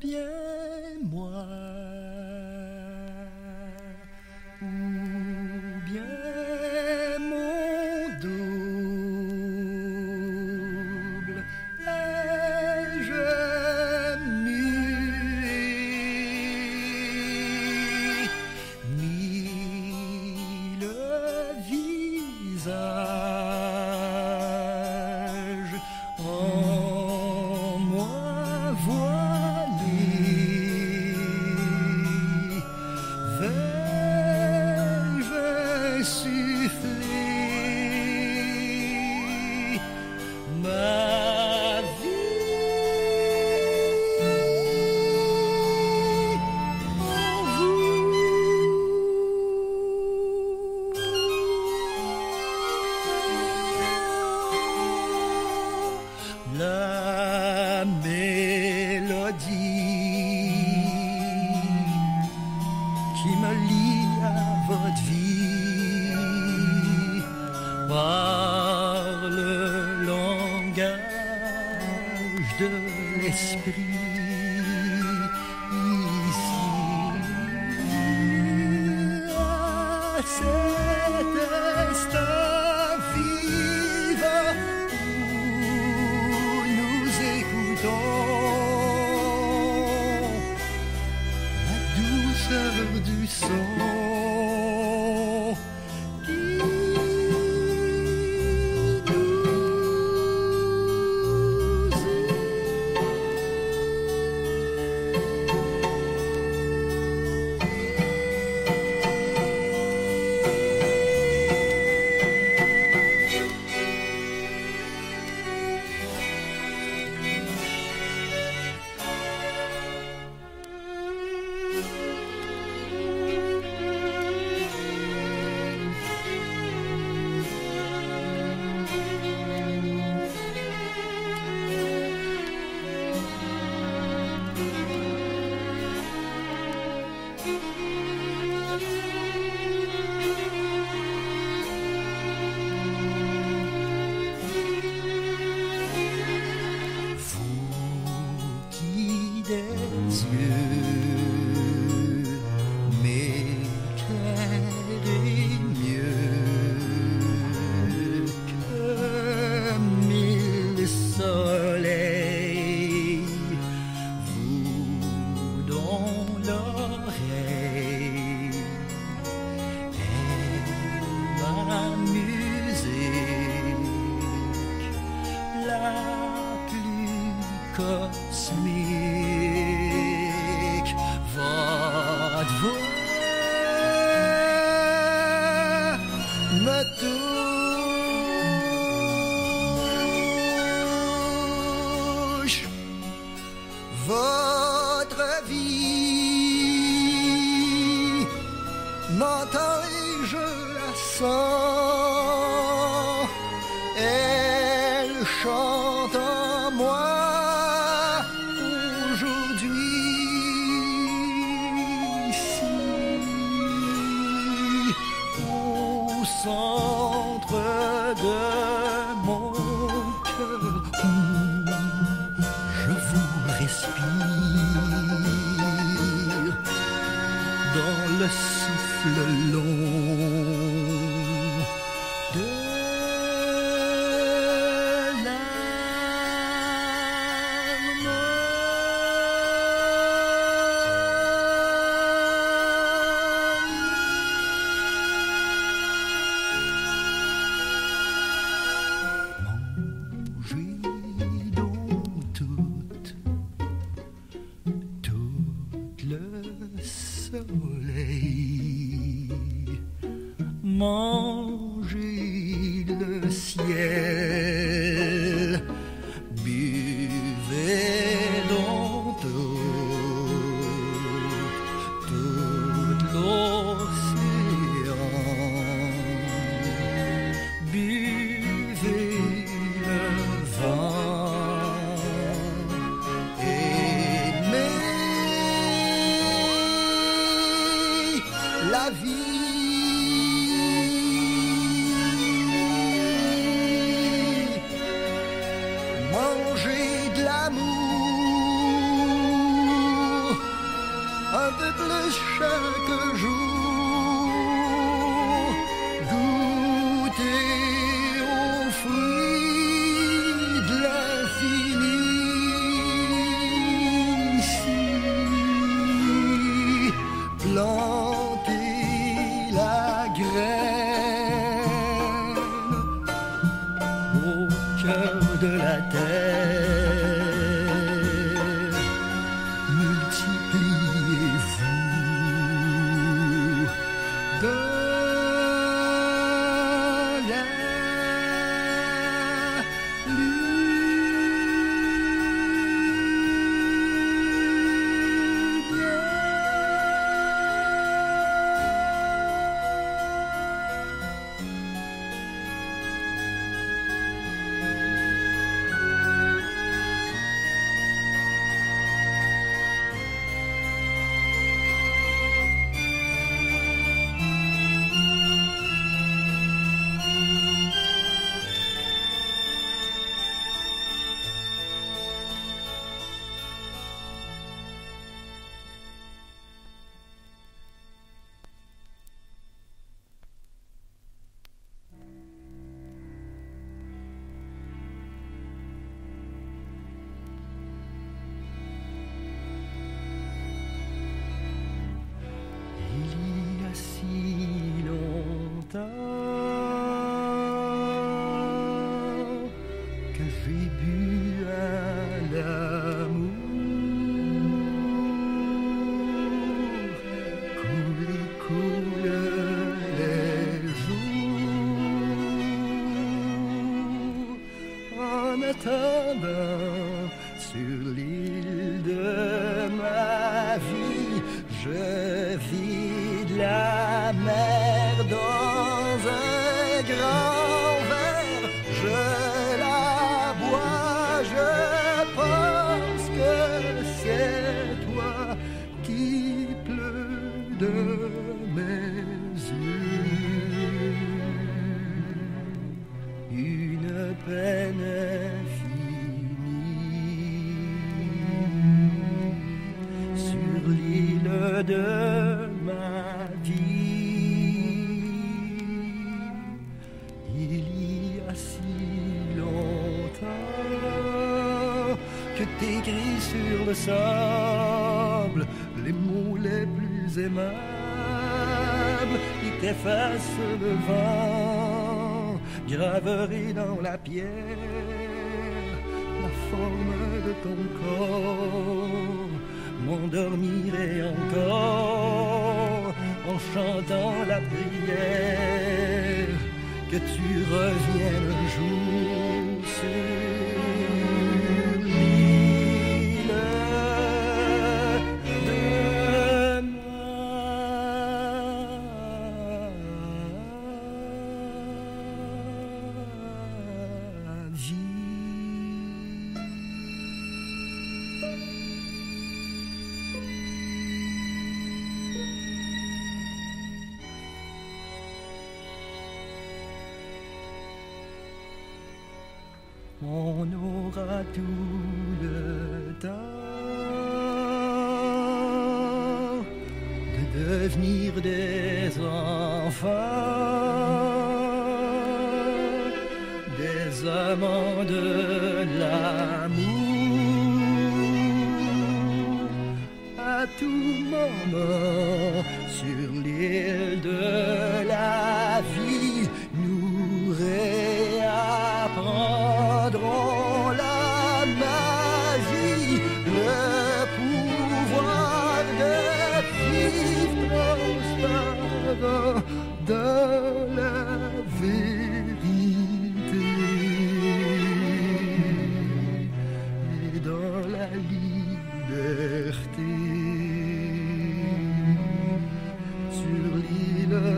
bien moi. de l'esprit. centre de mon cœur je vous respire dans le souffle long. He.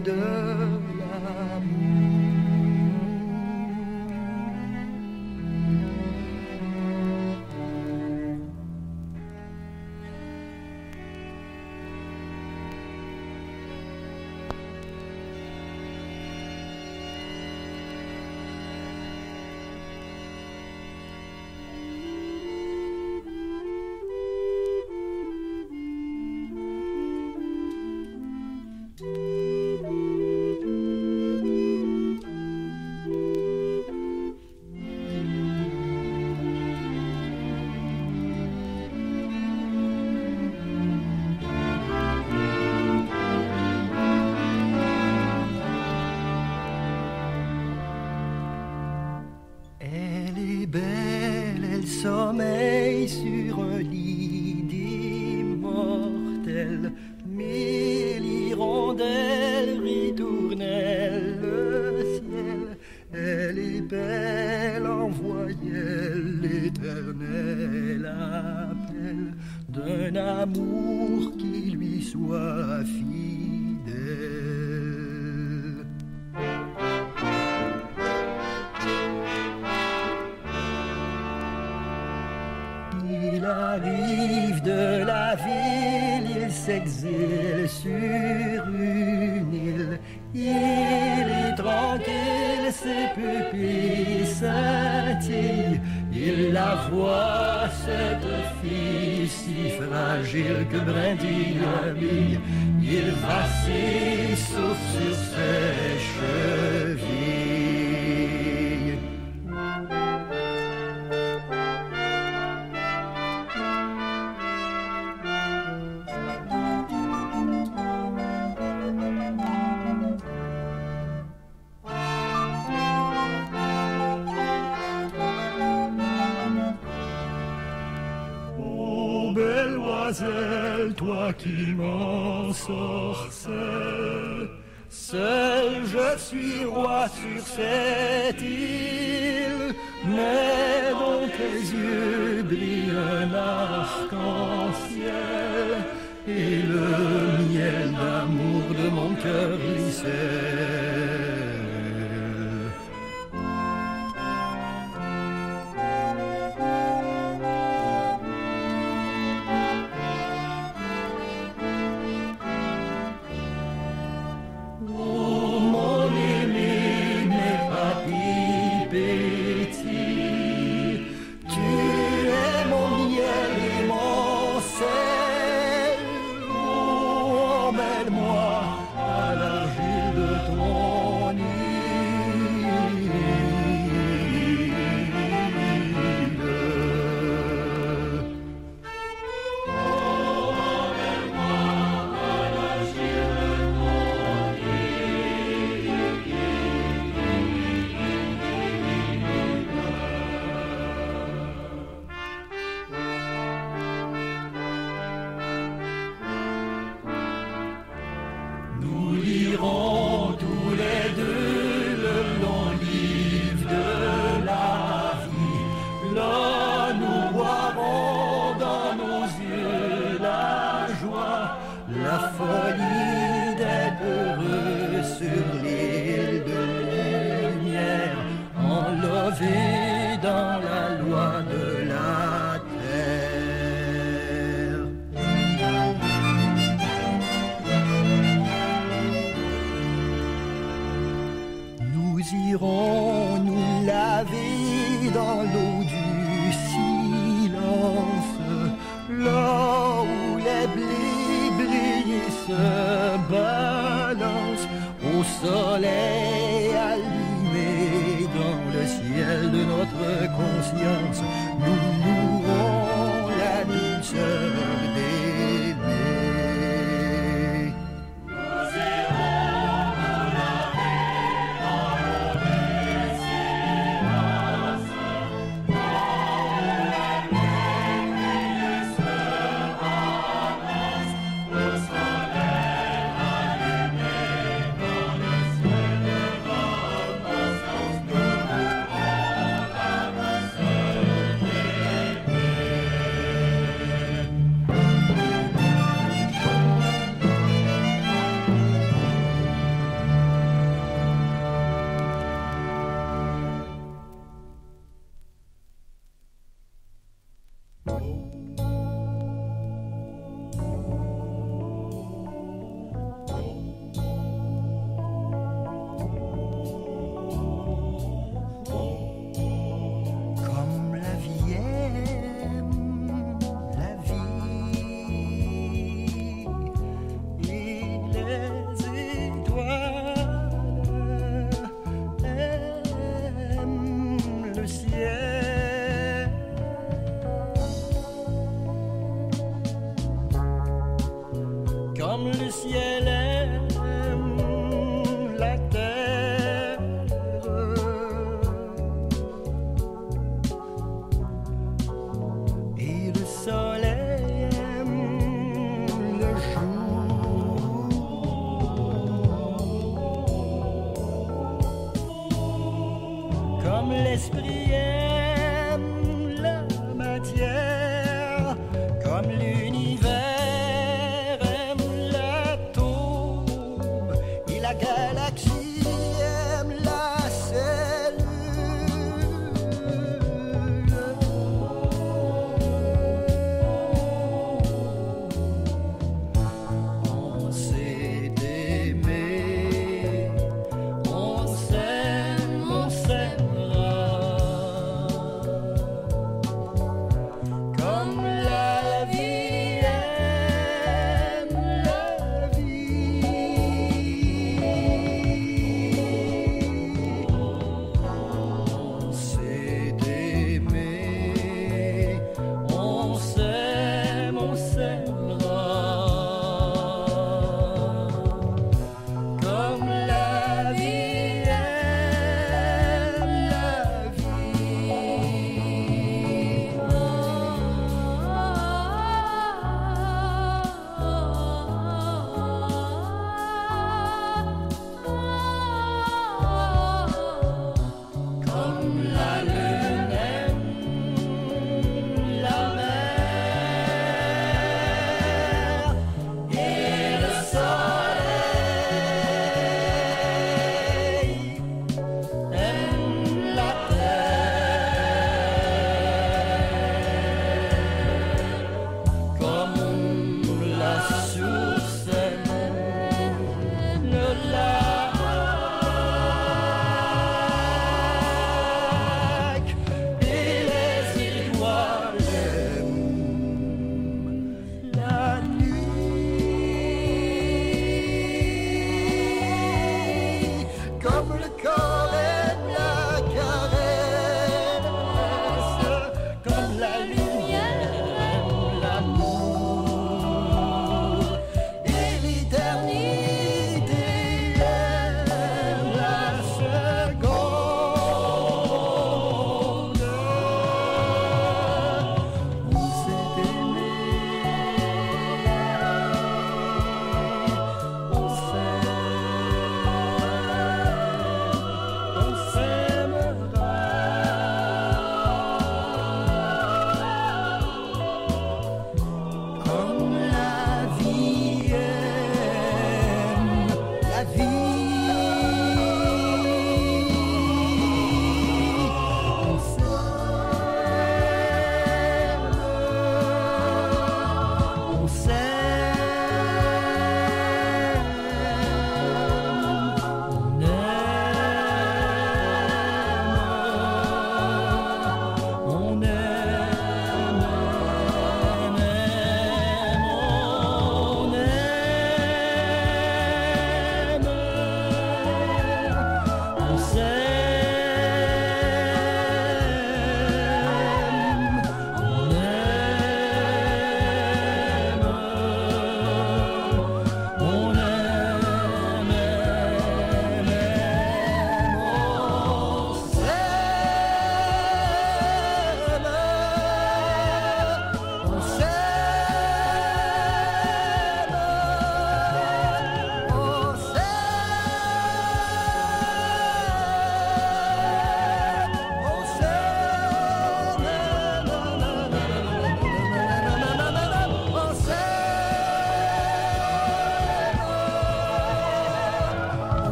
de un amour qui lui soit fidèle. Il arrive de la ville, il s'exile sur une île. Il est tranquille, ses pupilles scintillent, il la voit si fragile que brindille la mille, il vacille sauf sur ses cheveux. brille un arc-en-ciel et le miel d'amour de mon cœur glissait. l'esprit.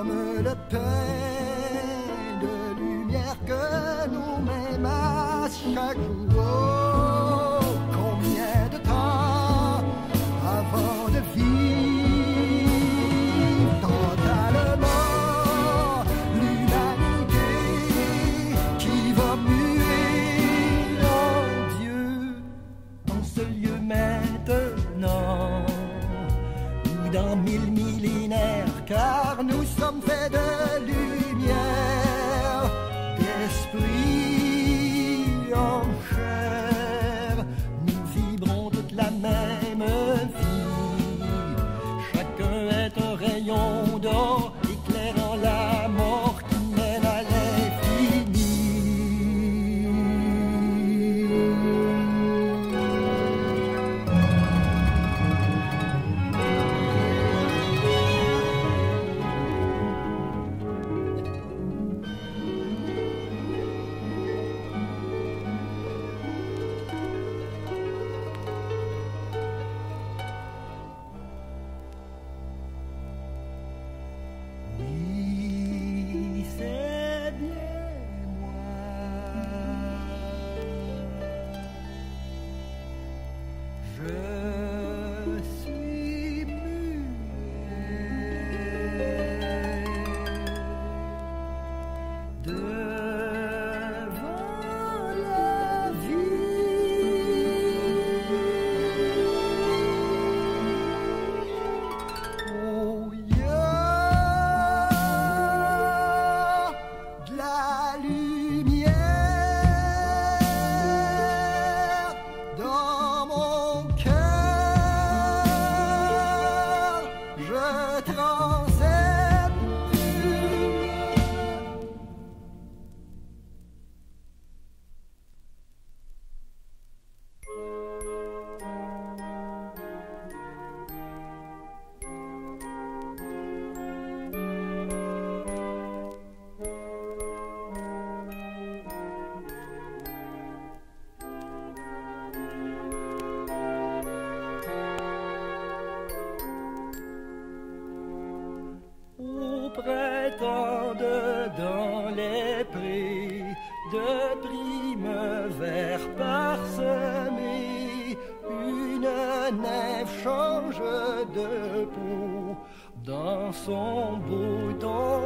comme le pain de lumière que nous mêmes à chaque jour. 送不到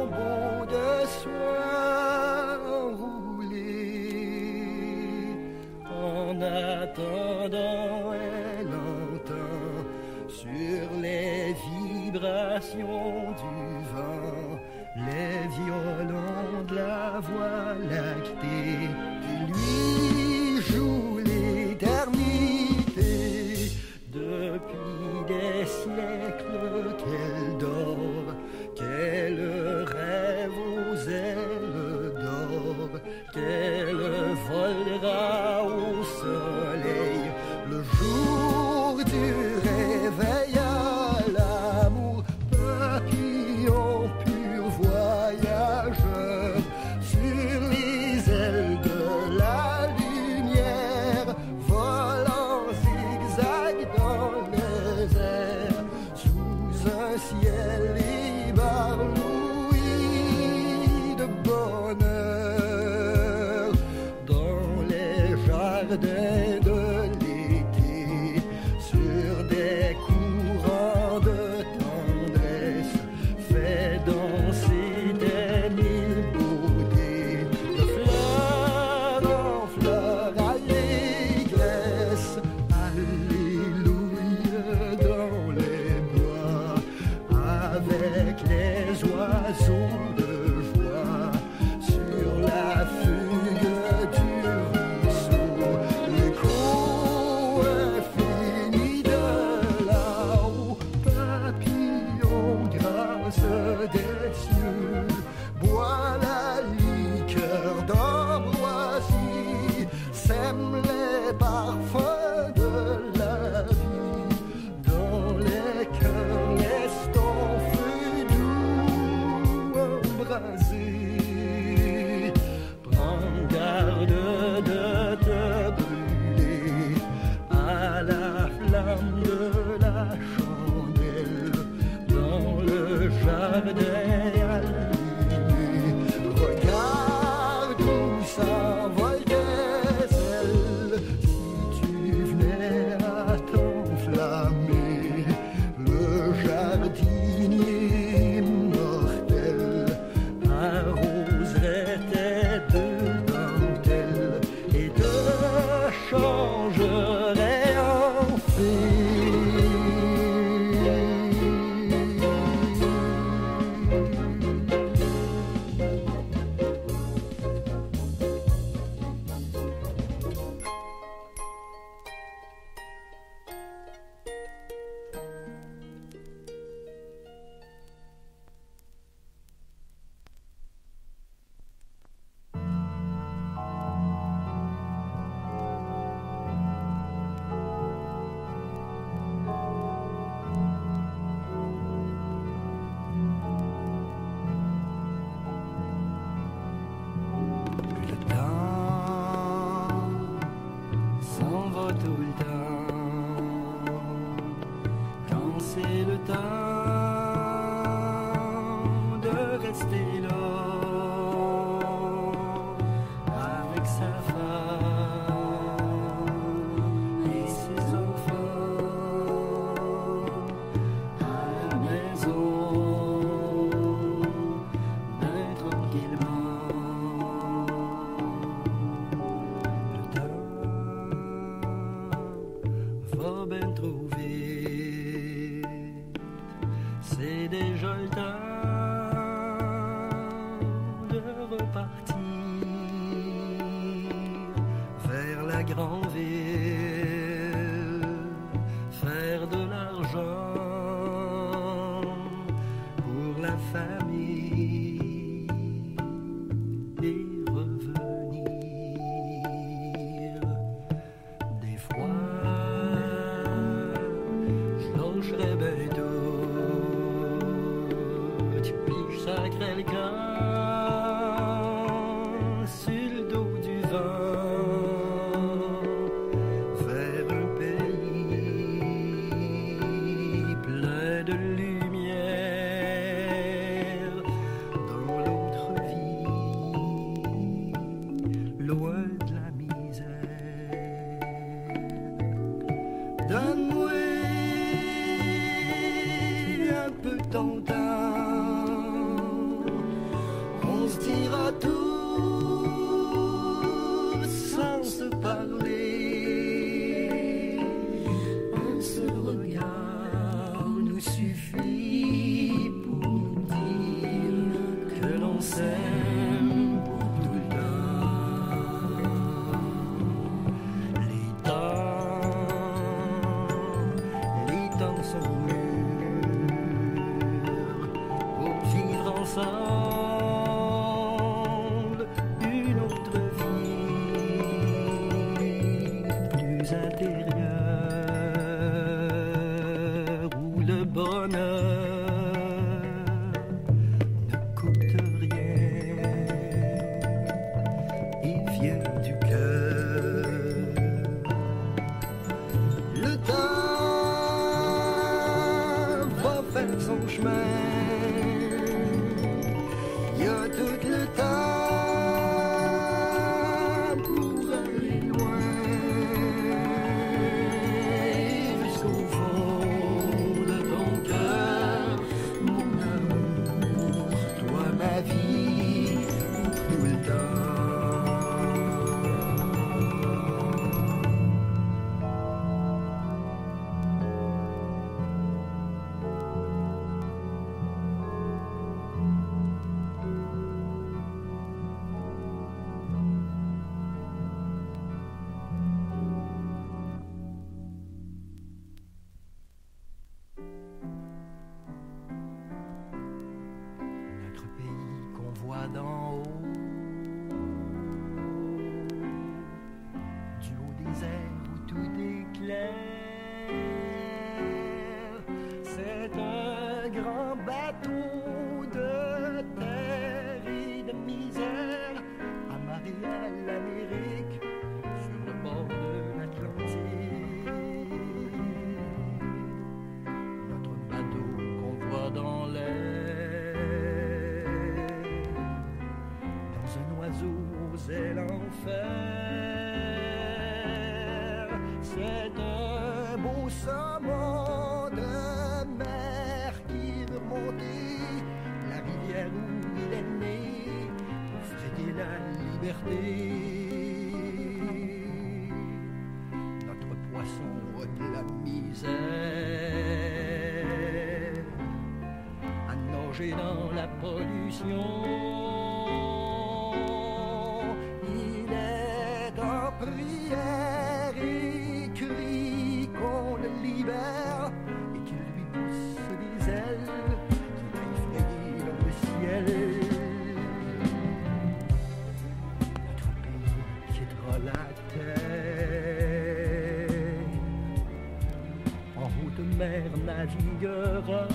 En haute mer naviguera,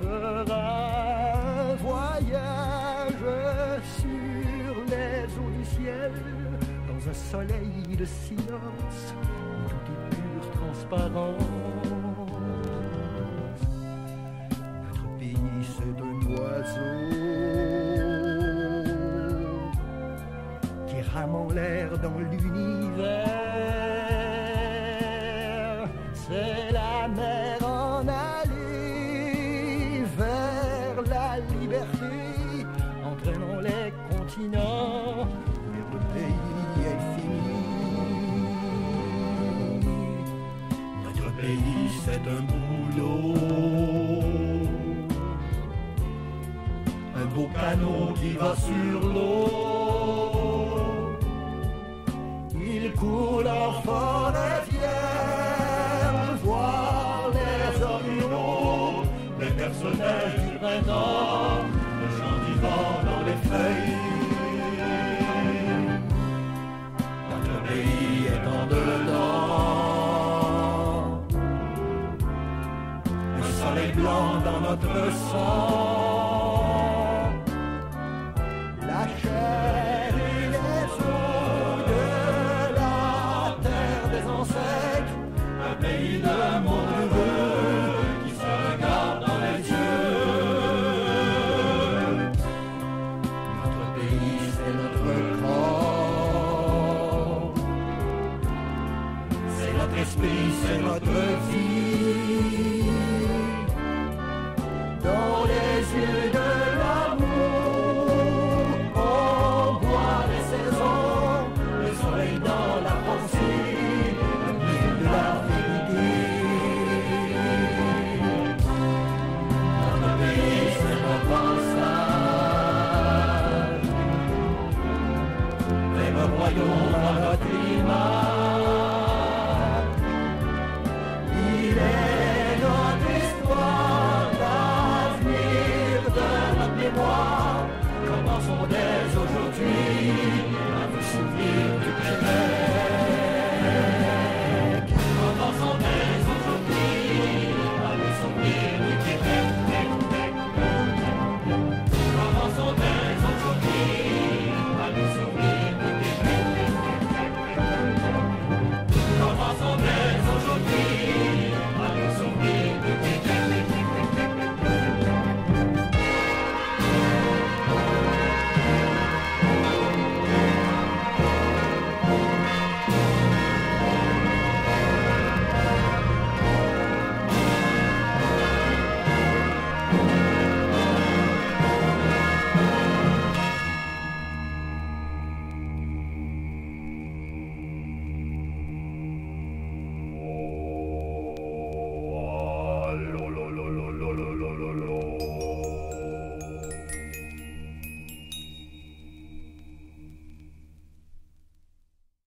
fera voyage sur les eaux du ciel, dans un soleil de silence, tout est pur, transparent. sur l'eau. Ils coule en forêt viennent voir les orignaux, les personnages du printemps, le chant du dans les feuilles. Notre pays est en dedans, le soleil blanc dans notre sang.